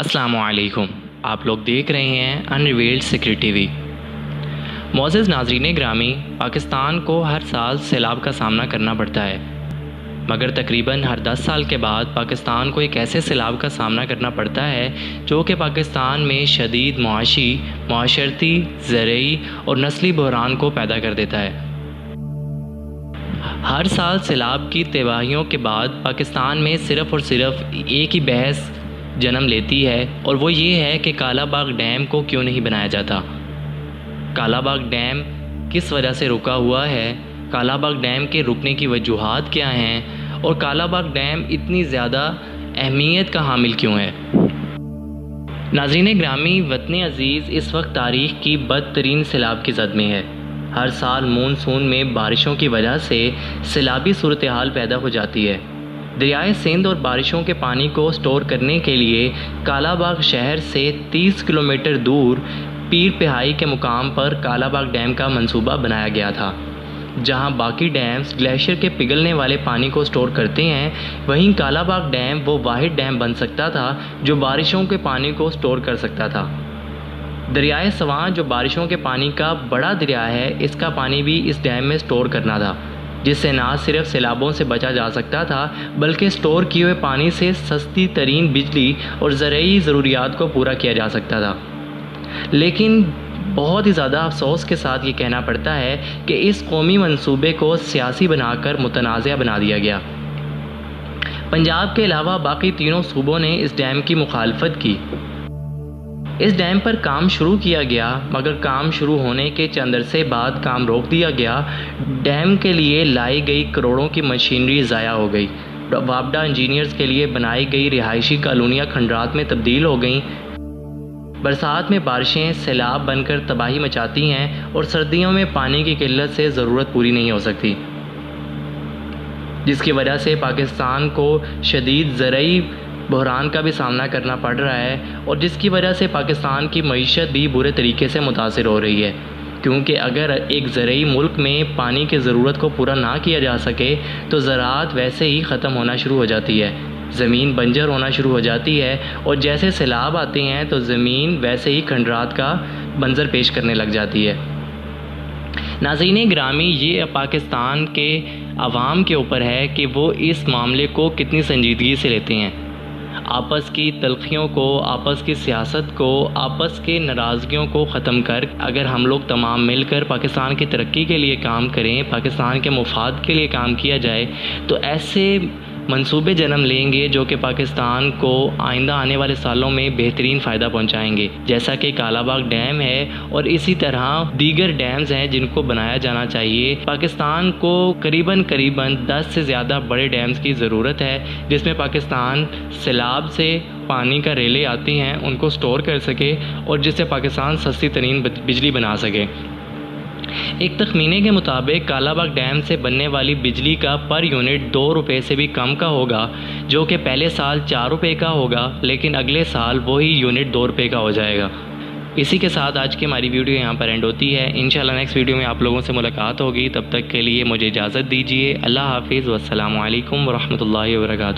असलकुम आप लोग देख रहे हैं अनरिवेल्ड सिक्योरिटी टीवी मोज़ नाजरीन ग्रामी, पाकिस्तान को हर साल सैलाब का सामना करना पड़ता है। मगर तकरीबन हर 10 साल के बाद पाकिस्तान को एक ऐसे सैलाब का सामना करना पड़ता है, जो कि पाकिस्तान में शदीद मुआशी माशरती ज़रूरी और नस्ली बहरान को पैदा कर देता है। हर साल सैलाब की तबाहियों के बाद पाकिस्तान में सिर्फ़ और सिर्फ़ एक ही बहस जन्म लेती है और वो ये है कि कालाबाग डैम को क्यों नहीं बनाया जाता? कालाबाग डैम किस वजह से रुका हुआ है? कालाबाग डैम के रुकने की वजूहत क्या हैं? और कालाबाग डैम इतनी ज़्यादा अहमियत का हामिल क्यों है? नाजरीन ग्रामी वतन अज़ीज़ इस वक्त तारीख की बदतरीन सैलाब की जद में है। हर साल मानसून में बारिशों की वजह से सैलाबी सूरत हाल पैदा हो जाती है। दरियाए सिंध और बारिशों के पानी को स्टोर करने के लिए कालाबाग शहर से 30 किलोमीटर दूर पीर पिहाई के मुकाम पर कालाबाग डैम का मंसूबा बनाया गया था। जहाँ बाकी डैम्स ग्लेशियर के पिघलने वाले पानी को स्टोर करते हैं, वहीं कालाबाग डैम वो वाहिद डैम बन सकता था जो बारिशों के पानी को स्टोर कर सकता था। दरियाए सवां जो बारिशों के पानी का बड़ा दरिया है, इसका पानी भी इस डैम में स्टोर करना था। जिससे ना सिर्फ़ सैलाबों से बचा जा सकता था, बल्कि स्टोर किए हुए पानी से सस्ती तरीन बिजली और ज़रूरी ज़रूरियात को पूरा किया जा सकता था। लेकिन बहुत ही ज़्यादा अफसोस के साथ ये कहना पड़ता है कि इस कौमी मनसूबे को सियासी बनाकर मुतनाज़ बना दिया गया। पंजाब के अलावा बाकी तीनों सूबों ने इस डैम की मुखालफत की। इस डैम पर काम शुरू किया गया, मगर काम शुरू होने के चंद अरसे बाद काम रोक दिया गया। डैम के लिए लाई गई करोड़ों की मशीनरी ज़ाया हो गई। वापडा इंजीनियर्स के लिए बनाई गई रिहायशी कॉलोनियाँ खंडरात में तब्दील हो गईं। बरसात में बारिशें, सैलाब बनकर तबाही मचाती हैं और सर्दियों में पानी की किल्लत से ज़रूरत पूरी नहीं हो सकती। जिसकी वजह से पाकिस्तान को शदीद ज़रूरी बहरान का भी सामना करना पड़ रहा है और जिसकी वजह से पाकिस्तान की मीशत भी बुरे तरीके से मुतासर हो रही है। क्योंकि अगर एक ज़रूरी मुल्क में पानी की ज़रूरत को पूरा ना किया जा सके तो ज़रात वैसे ही ख़त्म होना शुरू हो जाती है। ज़मीन बंजर होना शुरू हो जाती है और जैसे सैलाब आते हैं तो ज़मीन वैसे ही खंडरात का मंजर पेश करने लग जाती है। नाजीन ग्रामी, ये पाकिस्तान के आवाम के ऊपर है कि वो इस मामले को कितनी संजीदगी से लेते हैं। आपस की तलखियों को, आपस की सियासत को, आपस के नाराज़गियों को ख़त्म कर, अगर हम लोग तमाम मिलकर पाकिस्तान की तरक्की के लिए काम करें, पाकिस्तान के मुफाद के लिए काम किया जाए तो ऐसे मंसूबे जन्म लेंगे जो कि पाकिस्तान को आइंदा आने वाले सालों में बेहतरीन फ़ायदा पहुंचाएँगे। जैसा कि कालाबाग डैम है और इसी तरह दीगर डैम्स हैं जिनको बनाया जाना चाहिए। पाकिस्तान को करीबन करीबन 10 से ज़्यादा बड़े डैम्स की ज़रूरत है, जिसमें पाकिस्तान सैलाब से पानी का रेले आती हैं, उनको स्टोर कर सके और जिससे पाकिस्तान सस्ती तरीन बिजली बना सके। एक तखमीने के मुताबिक कालाबाग डैम से बनने वाली बिजली का पर यूनिट दो रुपये से भी कम का होगा, जो कि पहले साल चार रुपये का होगा, लेकिन अगले साल वही यूनिट दो रुपये का हो जाएगा। इसी के साथ आज की हमारी वीडियो यहाँ पर एंड होती है। इन नेक्स्ट वीडियो में आप लोगों से मुलाकात होगी। तब तक के लिए मुझे इजाज़त दीजिए। अल्लाह हाफिज़। वालकम वरहमल वर्का